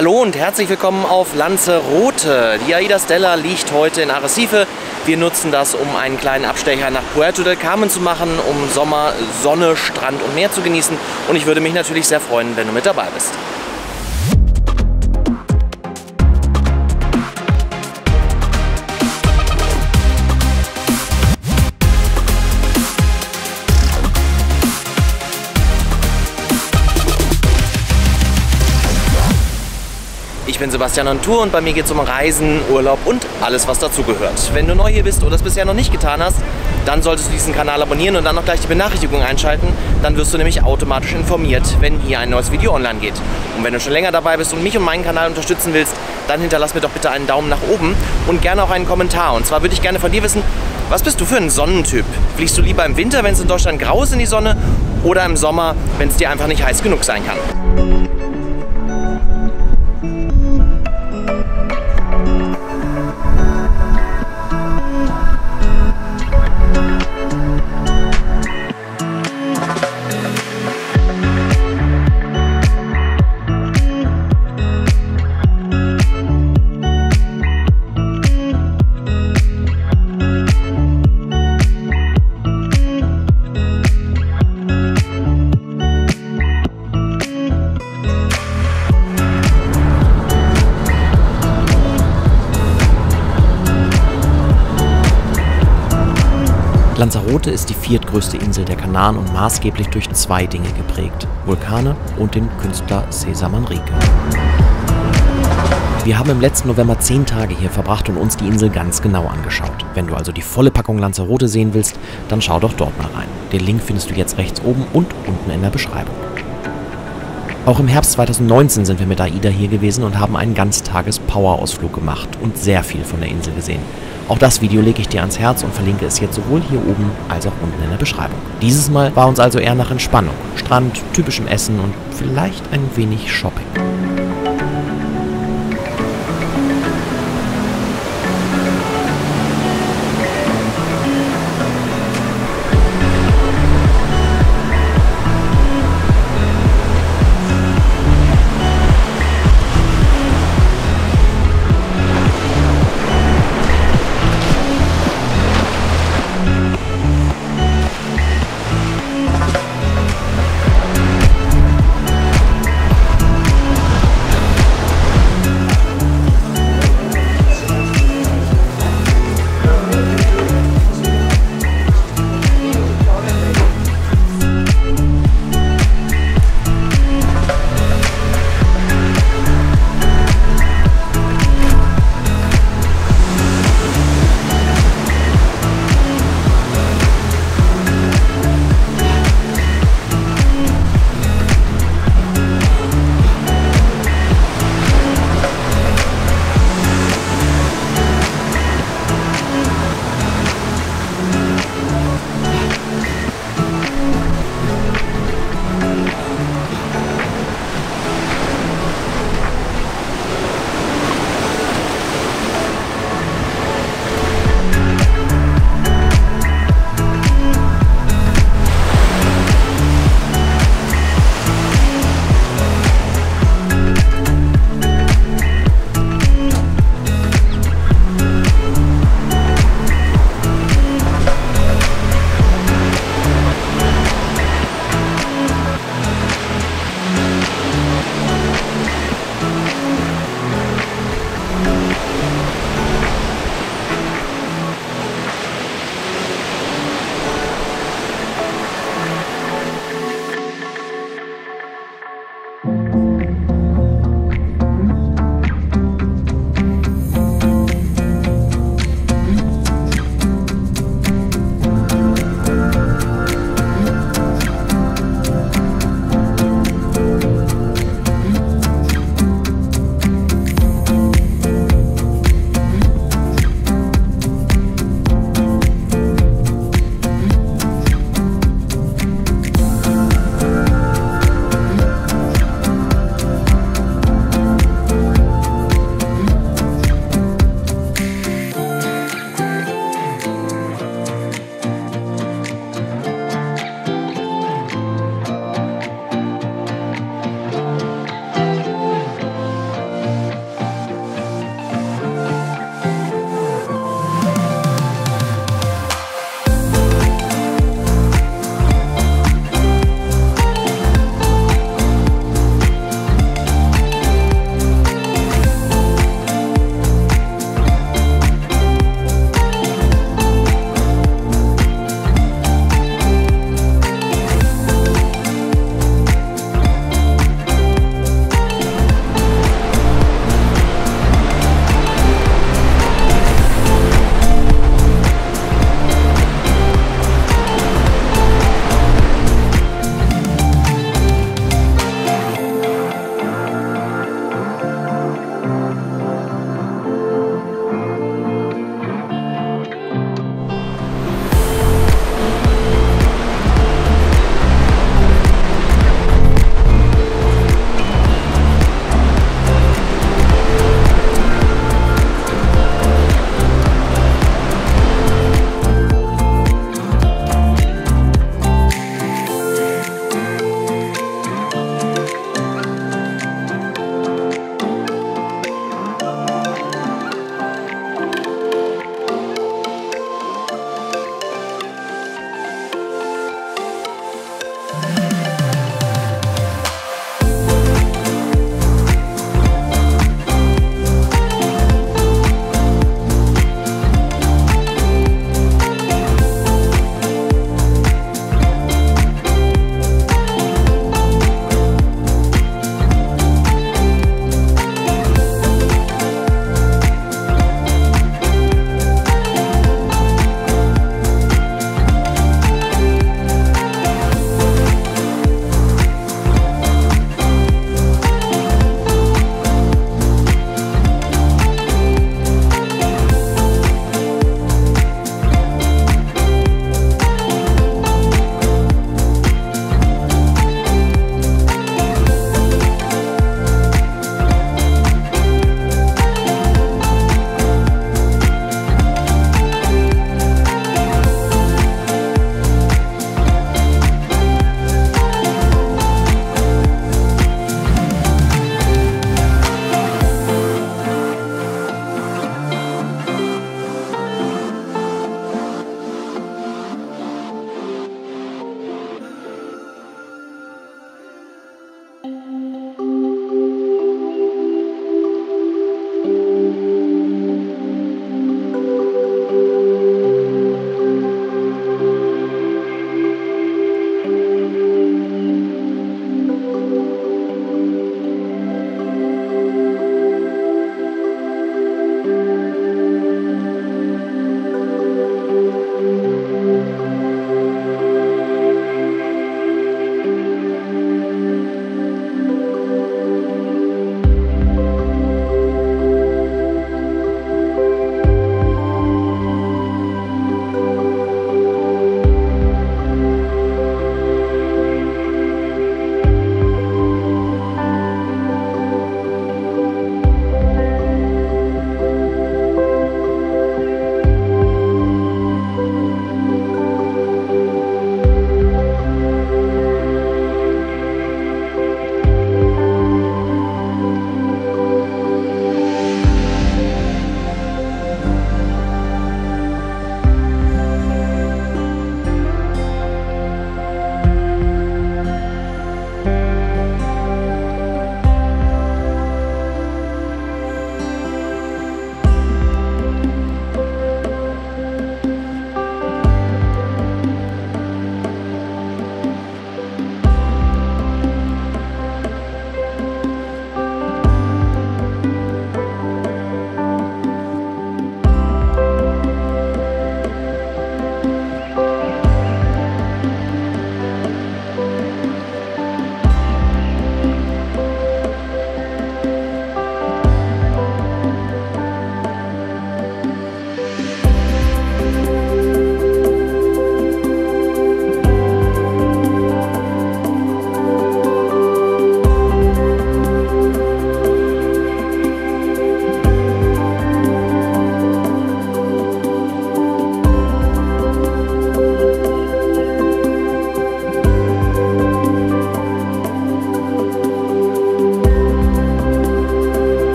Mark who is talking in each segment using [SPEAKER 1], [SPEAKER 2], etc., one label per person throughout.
[SPEAKER 1] Hallo und herzlich willkommen auf Lanzarote. Die Aida Stella liegt heute in Arrecife. Wir nutzen das, um einen kleinen Abstecher nach Puerto del Carmen zu machen, um Sommer, Sonne, Strand und Meer zu genießen. Und ich würde mich natürlich sehr freuen, wenn du mit dabei bist. Bin Sebastian on Tour und bei mir geht es um Reisen, Urlaub und alles, was dazugehört. Wenn du neu hier bist oder es bisher noch nicht getan hast, dann solltest du diesen Kanal abonnieren und dann auch gleich die Benachrichtigung einschalten. Dann wirst du nämlich automatisch informiert, wenn hier ein neues Video online geht. Und wenn du schon länger dabei bist und mich und meinen Kanal unterstützen willst, dann hinterlass mir doch bitte einen Daumen nach oben und gerne auch einen Kommentar. Und zwar würde ich gerne von dir wissen, was bist du für ein Sonnentyp? Fliegst du lieber im Winter, wenn es in Deutschland grau ist in die Sonne oder im Sommer, wenn es dir einfach nicht heiß genug sein kann? Lanzarote ist die viertgrößte Insel der Kanaren und maßgeblich durch zwei Dinge geprägt: Vulkane und den Künstler Cesar Manrique. Wir haben im letzten November zehn Tage hier verbracht und uns die Insel ganz genau angeschaut. Wenn du also die volle Packung Lanzarote sehen willst, dann schau doch dort mal rein. Den Link findest du jetzt rechts oben und unten in der Beschreibung. Auch im Herbst 2019 sind wir mit AIDA hier gewesen und haben einen Ganztages-Power-Ausflug gemacht und sehr viel von der Insel gesehen. Auch das Video lege ich dir ans Herz und verlinke es jetzt sowohl hier oben als auch unten in der Beschreibung. Dieses Mal war uns also eher nach Entspannung, Strand, typischem Essen und vielleicht ein wenig Shopping.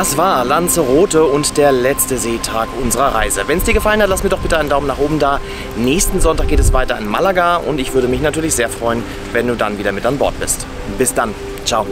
[SPEAKER 1] Das war Lanzarote und der letzte Seetag unserer Reise. Wenn es dir gefallen hat, lass mir doch bitte einen Daumen nach oben da. Nächsten Sonntag geht es weiter in Malaga und ich würde mich natürlich sehr freuen, wenn du dann wieder mit an Bord bist. Bis dann. Ciao.